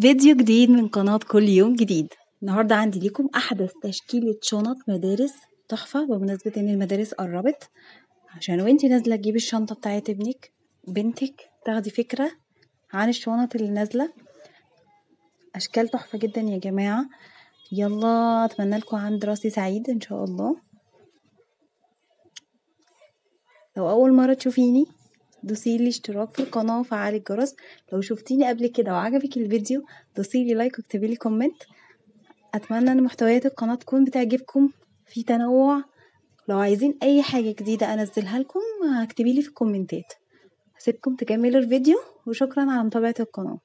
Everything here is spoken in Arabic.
فيديو جديد من قناة كل يوم جديد. النهاردة عندي ليكم أحدث تشكيلة شنط مدارس تحفة بمناسبة إن المدارس قربت. عشان وأنتي نازلة تجيبي الشنطة بتاعت ابنك بنتك تاخدي فكرة عن الشنط اللي نازلة. أشكال تحفة جدا يا جماعة. يلا أتمنى لكم عام دراسي سعيد إن شاء الله. لو أول مرة تشوفيني دوسي لي اشتراك في القناة وفعلي الجرس. لو شفتيني قبل كده وعجبك الفيديو دوسي لي like واكتبيلي comment. أتمنى إن محتويات القناة تكون بتعجبكم. في تنوع. لو عايزين أي حاجة جديدة أنزلها لكم اكتبيلي في الكومنتات. هسيبكم تكملوا الفيديو وشكرا على متابعة القناة.